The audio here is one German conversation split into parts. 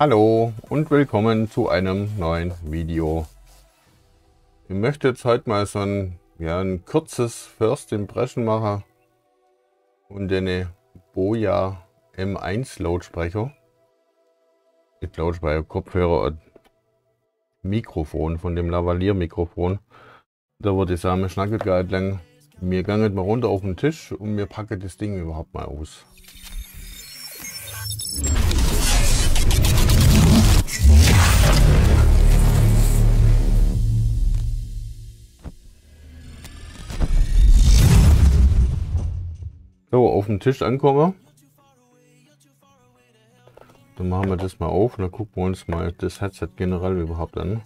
Hallo und willkommen zu einem neuen Video. Ich möchte jetzt heute mal so ein, ja, ein kurzes First Impression machen und eine Boya M1 Lautsprecher. Mit Lautsprecher, Kopfhörer und Mikrofon von dem Lavalier-Mikrofon. Da wird die Same schnackelt lang. Wir gehen mal runter auf den Tisch und wir packen das Ding überhaupt mal aus. So, auf dem Tisch ankommen. Dann machen wir das mal auf und dann gucken wir uns mal das Headset generell überhaupt an.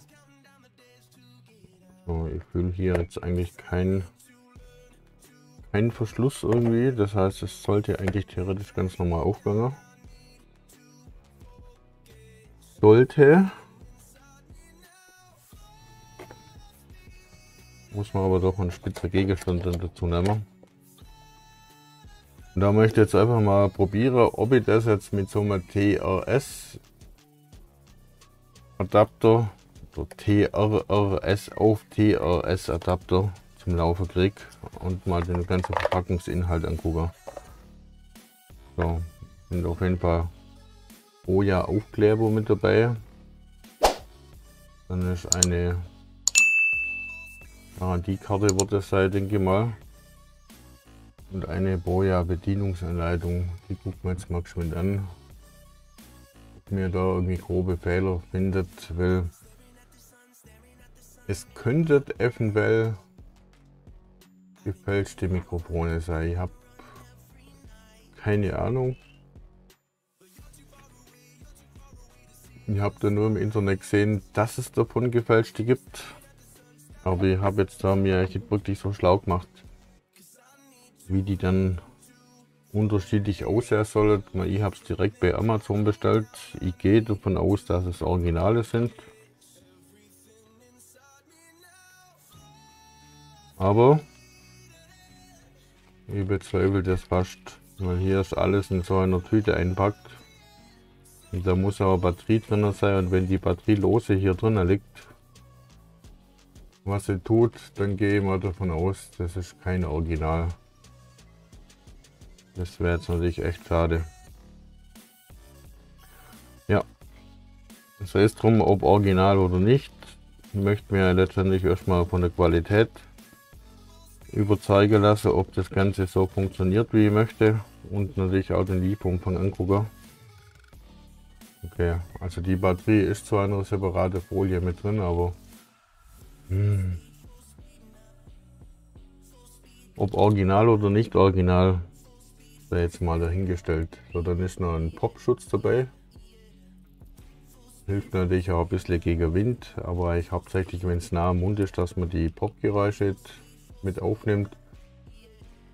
So, ich fühle hier jetzt eigentlich keinen kein Verschluss irgendwie. Das heißt, es sollte eigentlich theoretisch ganz normal aufgehen. Sollte. Muss man aber doch einen spitzer Gegenstand dazu nehmen. Und da möchte ich jetzt einfach mal probieren, ob ich das jetzt mit so einem TRS Adapter oder TRRS auf TRS Adapter zum Laufen kriege und mal den ganzen Verpackungsinhalt angucken. So, sind auf jeden Fall Oja Aufkleber mit dabei. Dann ist eine Garantiekarte wird das sein, denke ich mal und eine Boja Bedienungsanleitung. Die gucken wir jetzt mal geschwind an. Ob mir da irgendwie grobe Fehler findet, weil es könnte eventuell gefälschte Mikrofone sein. Ich habe keine Ahnung. Ich habe da nur im Internet gesehen, dass es davon gefälschte gibt. Aber ich habe jetzt da mir wirklich so schlau gemacht wie die dann unterschiedlich aussehen sollen. Ich habe es direkt bei Amazon bestellt. Ich gehe davon aus, dass es Originale sind. Aber ich bezweifle das fast, weil hier ist alles in so einer Tüte einpackt. Und da muss aber Batterie drin sein und wenn die Batterie lose hier drin liegt, was sie tut, dann gehe ich mal davon aus, das ist kein Original. Das wäre jetzt natürlich echt schade. Ja. Sei es drum, ob original oder nicht. Ich möchte mir letztendlich erstmal von der Qualität überzeugen lassen, ob das Ganze so funktioniert, wie ich möchte. Und natürlich auch den Lieferumfang angucken. Okay, also die Batterie ist zwar eine separate Folie mit drin, aber hm. ob original oder nicht original, sei jetzt mal dahingestellt. So, dann ist noch ein Popschutz dabei. Hilft natürlich auch ein bisschen gegen Wind, aber ich hauptsächlich, wenn es nah am Mund ist, dass man die Popgeräusche mit aufnimmt.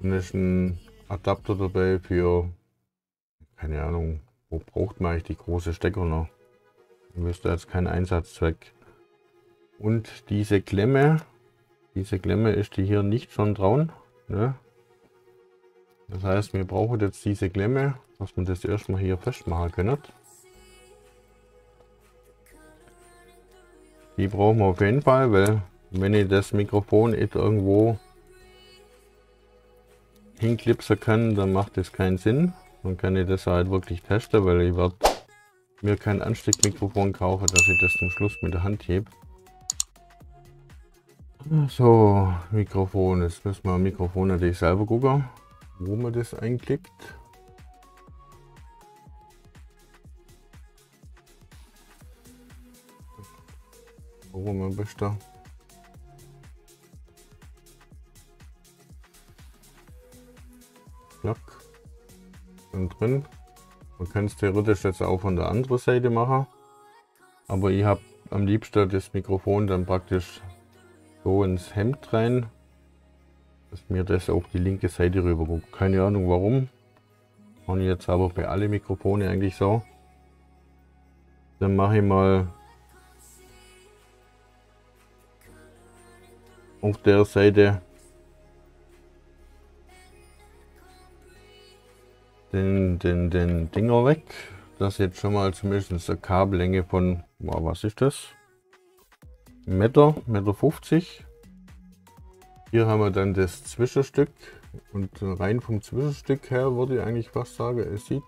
Dann ist ein Adapter dabei für, keine Ahnung, wo braucht man eigentlich die große Stecker noch? Ich wüsste jetzt keinen Einsatzzweck. Und diese Klemme, diese Klemme ist die hier nicht schon dran. Ne? Das heißt, wir brauchen jetzt diese Klemme, dass wir das erstmal hier festmachen können. Die brauchen wir auf jeden Fall, weil wenn ich das Mikrofon irgendwo hinklipsen kann, dann macht das keinen Sinn. Dann kann ich das halt wirklich testen, weil ich werde mir kein Ansteckmikrofon kaufen, dass ich das zum Schluss mit der Hand hebe. So, Mikrofon. Jetzt müssen wir Mikrofon natürlich selber gucken wo man das einklickt. Man bist da? Klack. Und drin. Man kann es theoretisch jetzt auch von der anderen Seite machen. Aber ich habe am liebsten das Mikrofon dann praktisch so ins Hemd rein dass mir das auf die linke Seite rüber. Keine Ahnung warum. Und jetzt aber bei alle Mikrofone eigentlich so. Dann mache ich mal auf der Seite den, den, den Dinger weg. dass jetzt schon mal zumindest eine Kabellänge von, was ist das? Meter, Meter 50. Hier haben wir dann das Zwischenstück und rein vom Zwischenstück her würde ich eigentlich fast sagen, es sieht,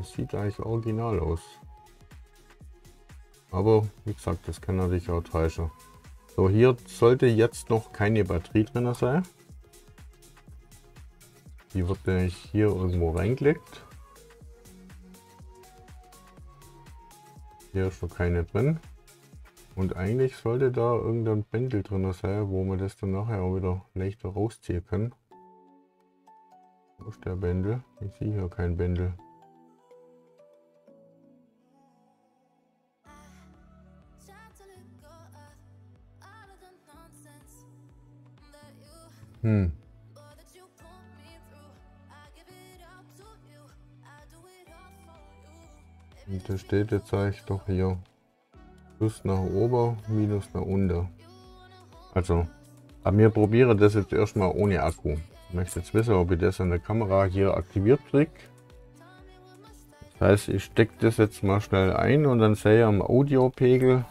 es sieht eigentlich original aus. Aber wie gesagt, das kann natürlich auch täuschen. So, hier sollte jetzt noch keine Batterie drin sein. Die wird nämlich hier irgendwo reingelegt. Hier ist noch keine drin. Und eigentlich sollte da irgendein Bändel drin sein, wo man das dann nachher auch wieder leichter rausziehen kann. Wo ist der Bändel? Ich sehe hier kein Bändel. Hm. Und da steht jetzt eigentlich doch hier Plus nach oben, Minus nach unten. Also, aber wir probieren das jetzt erstmal ohne Akku. Ich möchte jetzt wissen, ob ich das an der Kamera hier aktiviert kriege. Das heißt, ich stecke das jetzt mal schnell ein und dann sehe ich am Audiopegel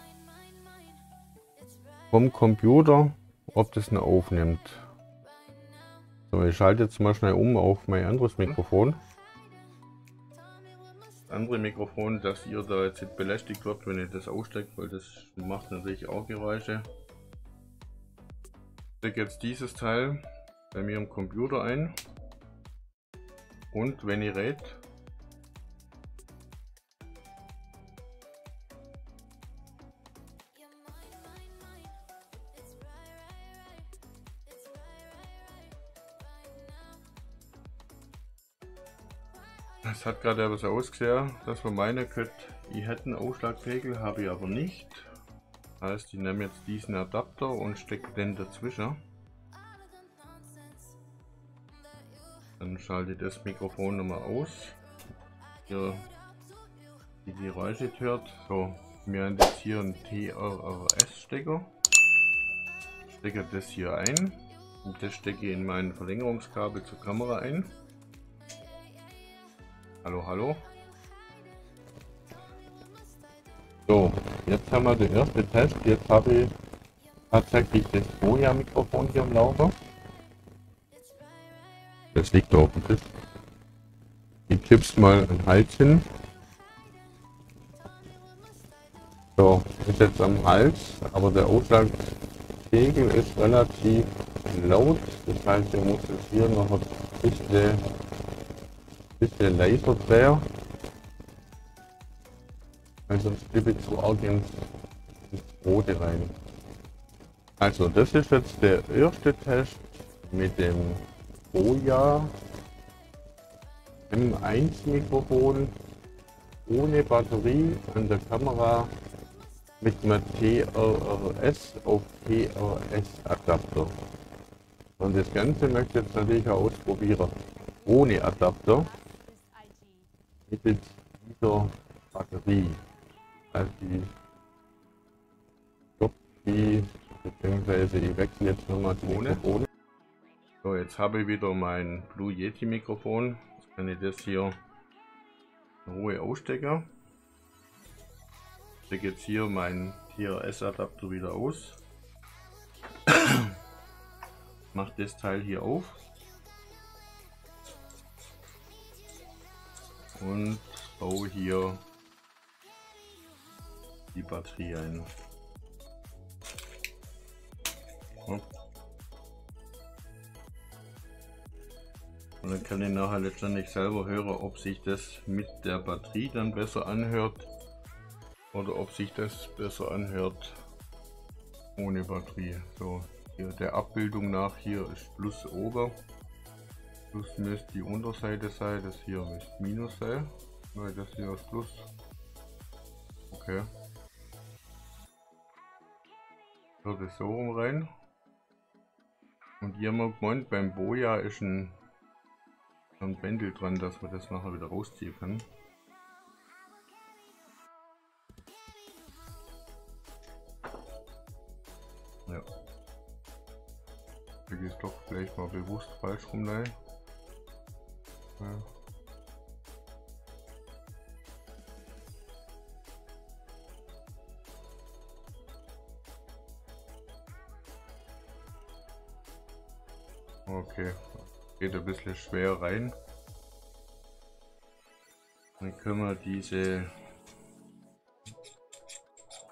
vom Computer, ob das noch aufnimmt. So, ich schalte jetzt mal schnell um auf mein anderes Mikrofon andere Mikrofon, dass ihr da jetzt nicht belästigt wird, wenn ihr das aussteckt, weil das macht natürlich auch Geräusche. Ich stecke jetzt dieses Teil bei mir im Computer ein und wenn ihr redet, Es hat gerade etwas ausgesehen, dass man meinen könnte, ich hätte einen Ausschlagpegel, habe ich aber nicht. Heißt, ich nehme jetzt diesen Adapter und stecke den dazwischen. Dann schalte ich das Mikrofon nochmal aus. Hier die Geräusche hört. So, wir haben jetzt hier einen TRRS-Stecker. Stecke das hier ein und das stecke ich in mein Verlängerungskabel zur Kamera ein. Hallo, hallo. So, jetzt haben wir den ersten Test. Jetzt habe ich tatsächlich das Boja-Mikrofon hier im Laufe. Das liegt da auf dem Tisch. Ich tippst mal einen Hals hin. So, ist jetzt am Hals, aber der Ausschlagpegel ist relativ laut. Das heißt, ihr muss es hier noch ein bisschen bisschen Laserdreher. Weil sonst bliebe ich zu arg ins, ins Rote rein. Also das ist jetzt der erste Test mit dem Boya M1 Mikrofon ohne Batterie an der Kamera mit einem TRRS auf PRS Adapter. Und das Ganze möchte ich jetzt natürlich ausprobieren ohne Adapter mittels dieser Batterie. Also die stoppt die, beziehungsweise ich wechsle jetzt nochmal die Mikrofone. So, jetzt habe ich wieder mein Blue Yeti Mikrofon. Jetzt kann ich das hier in Ruhe ausstecken. Ich stecke jetzt hier meinen TRS Adapter wieder aus. Mache das Teil hier auf. Und baue hier die Batterie ein. Und dann kann ich nachher letztendlich selber hören, ob sich das mit der Batterie dann besser anhört oder ob sich das besser anhört ohne Batterie. So, hier der Abbildung nach hier ist Plus ober. Plus müsste die Unterseite sein, das hier müsste Minus sein. Nein, das hier ist Plus. Okay. Hört es so rum rein. Und hier haben wir gemeint, beim Boja ist ein, ein Bändel dran, dass wir das nachher wieder rausziehen können. Ja. Ich ist doch vielleicht mal bewusst falsch rum rein. Ja. Okay, geht ein bisschen schwer rein. Dann können wir diese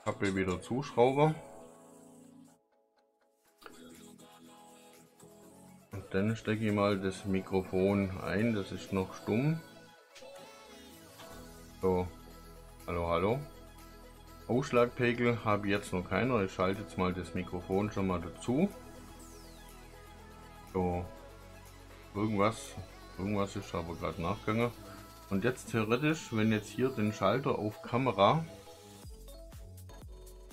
Kappe wieder zuschrauben. Dann stecke ich mal das Mikrofon ein, das ist noch stumm. So, hallo, hallo. Ausschlagpegel habe ich jetzt noch keiner. Ich schalte jetzt mal das Mikrofon schon mal dazu. So, irgendwas, irgendwas ist aber gerade nachgegangen. Und jetzt theoretisch, wenn jetzt hier den Schalter auf Kamera,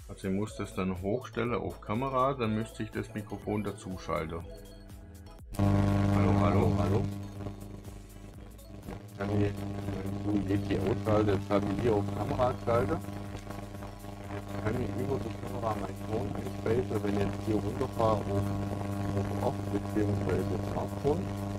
also ich muss das dann hochstellen auf Kamera, dann müsste ich das Mikrofon dazu schalten. Hallo, hallo, hallo. Kann ich, du die ausschalte, jetzt habe ich hier auf Kamera geschaltet. Jetzt kann ich über die Kamera mein Ton einspeisen, wenn ich jetzt hier runterfahre auf, auf Off bzw. Smartphone. Ich.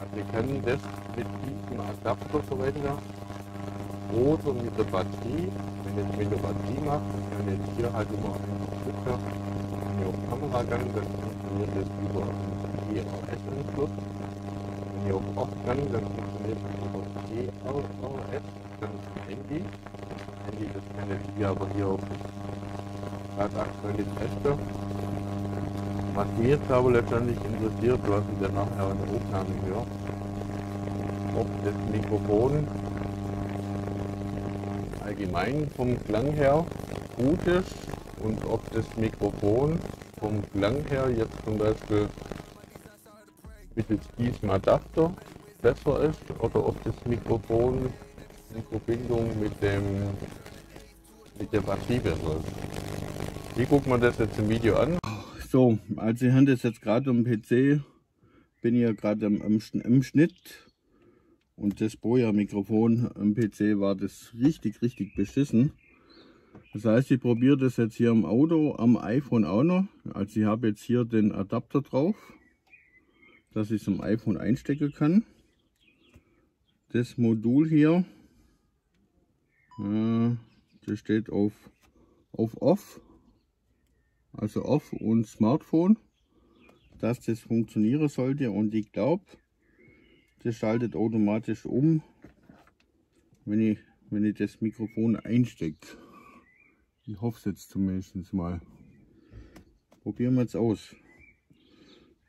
Also wir können das mit diesem Adapter verwenden oder mit der Batterie. Wenn ich mit der Batterie kann ich jetzt hier halt immer einen Stücker wenn ich auf Kamera gehe, dann funktioniert das über GRS-Anschluss. Wenn ich auf Off gehe, dann funktioniert das über GRS, dann Handy. Handy, das kann ich hier aber hier auf gerade aktuell nicht testen. Was mich jetzt aber letztendlich interessiert, was ich dann nachher in der Aufnahme höre, ob das Mikrofon allgemein vom Klang her gut ist und ob das Mikrofon vom Klang her jetzt zum Beispiel mittels diesem Adapter besser ist oder ob das Mikrofon in Verbindung mit dem mit der Batterie besser ist. Wie guckt man das jetzt im Video an? So, also ich habe das jetzt gerade am PC, bin ja gerade im, im, im, Schnitt und das Boja-Mikrofon am PC war das richtig, richtig beschissen. Das heißt, ich probiere das jetzt hier im Auto, am iPhone auch noch. Also ich habe jetzt hier den Adapter drauf, dass ich es am iPhone einstecken kann. Das Modul hier, äh, das steht auf, auf Off also Off und Smartphone, dass das funktionieren sollte und ich glaube, das schaltet automatisch um, wenn ich, wenn ich das Mikrofon einstecke. Ich hoffe es jetzt zumindest mal. Probieren wir jetzt aus.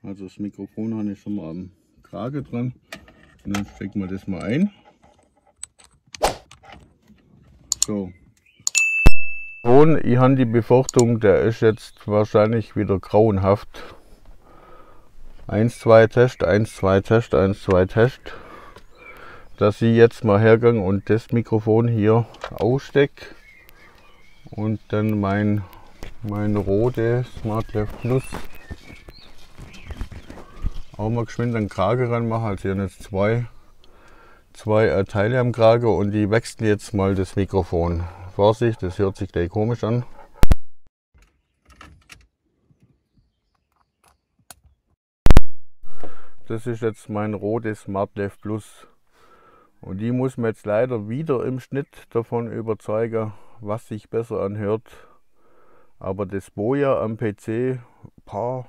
Also das Mikrofon habe ich schon mal am Krage dran. Und dann stecken wir das mal ein. So, ich habe die Befürchtung, der ist jetzt wahrscheinlich wieder grauenhaft. 1, 2 Test, 1, 2 Test, 1, 2 Test. Dass ich jetzt mal hergehe und das Mikrofon hier ausstecke und dann mein, mein Rode SmartLeft Plus auch mal geschwind einen Krage ranmache. Also hier jetzt zwei, zwei äh, Teile am Krage und die wechseln jetzt mal das Mikrofon. Vorsicht, das hört sich gleich komisch an. Das ist jetzt mein rotes SmartLeft Plus. Und die muss man jetzt leider wieder im Schnitt davon überzeugen, was sich besser anhört. Aber das Boja am PC, paar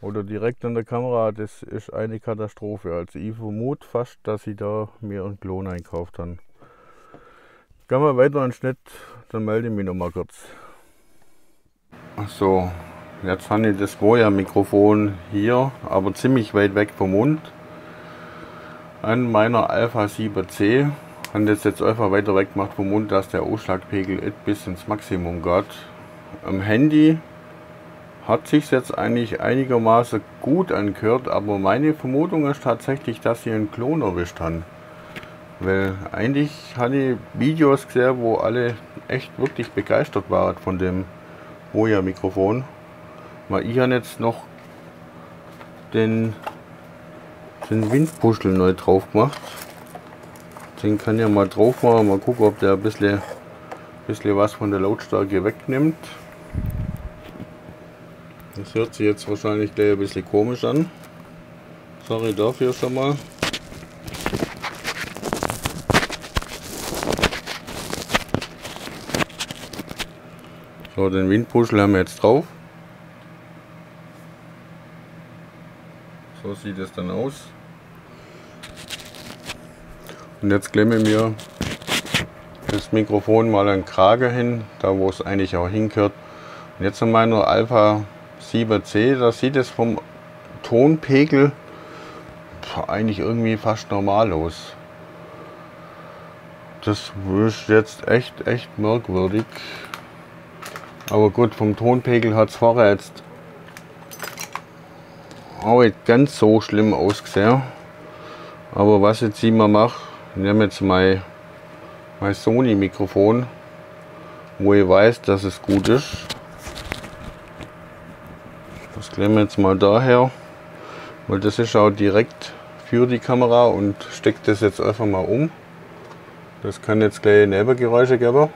oder direkt an der Kamera, das ist eine Katastrophe. Also ich vermute fast, dass sie da mir einen Klon einkauft haben. Gehen wir weiter in den Schnitt, dann melde ich mich noch mal kurz. So, jetzt habe ich das Boja-Mikrofon hier, aber ziemlich weit weg vom Mund. An meiner Alpha 7C. Habe das jetzt einfach weiter weg gemacht vom Mund, dass der Ausschlagpegel bis ins Maximum geht. Am Handy hat sich jetzt eigentlich einigermaßen gut angehört, aber meine Vermutung ist tatsächlich, dass sie einen Klon erwischt haben. Weil eigentlich hatte ich Videos gesehen, wo alle echt wirklich begeistert waren von dem Boya Mikrofon. Weil ich habe jetzt noch den, den Windpuschel neu drauf gemacht. Den kann ich mal drauf machen, mal gucken, ob der ein bisschen, bisschen was von der Lautstärke wegnimmt. Das hört sich jetzt wahrscheinlich gleich ein bisschen komisch an. Sorry dafür schon mal. So, den Windpuschel haben wir jetzt drauf. So sieht es dann aus. Und jetzt klemme mir das Mikrofon mal an den Kragen hin, da wo es eigentlich auch hingehört. Und jetzt in meiner Alpha 7C, da sieht es vom Tonpegel eigentlich irgendwie fast normal aus. Das ist jetzt echt, echt merkwürdig. Aber gut, vom Tonpegel hat es vorher jetzt auch nicht ganz so schlimm ausgesehen. Aber was jetzt immer mache, ich nehme jetzt mein, mein Sony Mikrofon, wo ich weiß, dass es gut ist. Das klemme jetzt mal daher, weil das ist auch direkt für die Kamera und stecke das jetzt einfach mal um. Das kann jetzt gleich Nebengeräusche geben.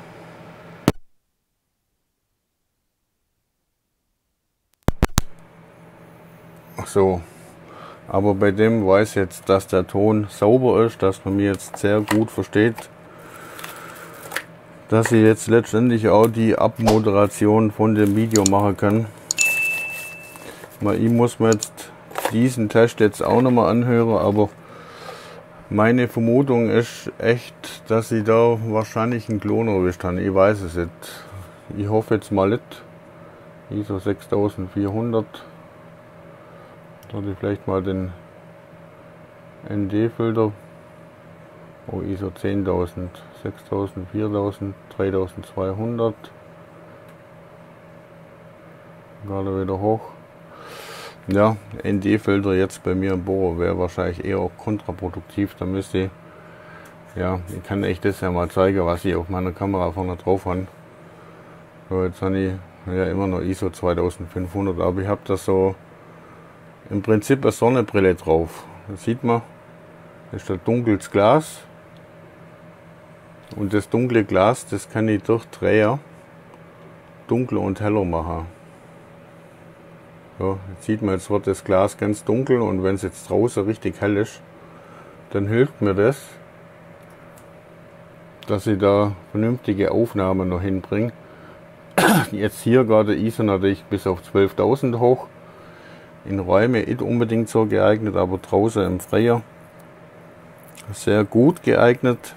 So. Aber bei dem weiß jetzt, dass der Ton sauber ist, dass man mir jetzt sehr gut versteht, dass ich jetzt letztendlich auch die Abmoderation von dem Video machen kann. Mal ich muss mir jetzt diesen Test jetzt auch nochmal anhören, aber meine Vermutung ist echt, dass ich da wahrscheinlich einen Klon erwischt habe. Ich weiß es nicht. Ich hoffe jetzt mal nicht. ISO 6400 ich vielleicht mal den ND-Filter oh, ISO 10.000, 6.000, 4.000, 3.200 gerade wieder hoch. Ja, ND-Filter jetzt bei mir im Bohrer wäre wahrscheinlich eher auch kontraproduktiv. Da müsste ich, ja, ich kann echt das ja mal zeigen, was ich auf meiner Kamera vorne drauf habe. So, jetzt habe ich ja immer noch ISO 2500, aber ich habe das so im Prinzip eine Sonnenbrille drauf. Da sieht man, das ist ein dunkles Glas. Und das dunkle Glas, das kann ich durch Dreher dunkler und heller machen. So, jetzt sieht man, jetzt wird das Glas ganz dunkel und wenn es jetzt draußen richtig hell ist, dann hilft mir das, dass ich da vernünftige Aufnahmen noch hinbringe. Jetzt hier gerade ISO natürlich bis auf 12.000 hoch in Räume nicht unbedingt so geeignet, aber draußen im Freier sehr gut geeignet.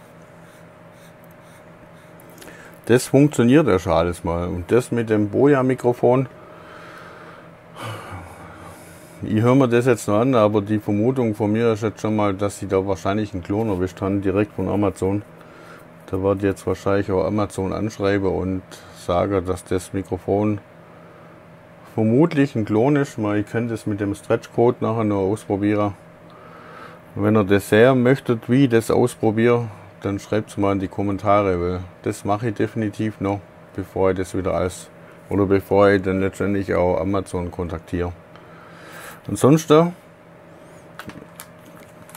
Das funktioniert ja schon alles mal. Und das mit dem Boja-Mikrofon, ich höre mir das jetzt noch an, aber die Vermutung von mir ist jetzt schon mal, dass sie da wahrscheinlich einen Klon erwischt haben, direkt von Amazon. Da wird jetzt wahrscheinlich auch Amazon anschreiben und sagen, dass das Mikrofon vermutlich ein Klon ist, weil ich könnte es mit dem Stretch-Code nachher noch ausprobieren. Wenn ihr das sehen möchtet, wie ich das ausprobiere, dann schreibt es mal in die Kommentare, weil das mache ich definitiv noch, bevor ich das wieder als oder bevor ich dann letztendlich auch Amazon kontaktiere. Ansonsten,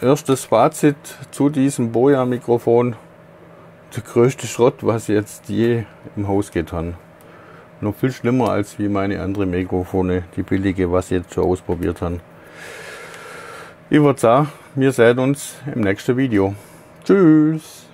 erstes Fazit zu diesem Boja-Mikrofon. Der größte Schrott, was jetzt je im Haus getan noch viel schlimmer als wie meine andere Mikrofone, die billige, was ich jetzt schon ausprobiert habe. Ich würde sagen, wir sehen uns im nächsten Video. Tschüss!